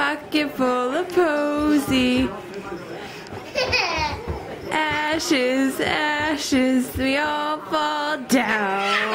pocket full of posy. Ashes, ashes, we all fall down.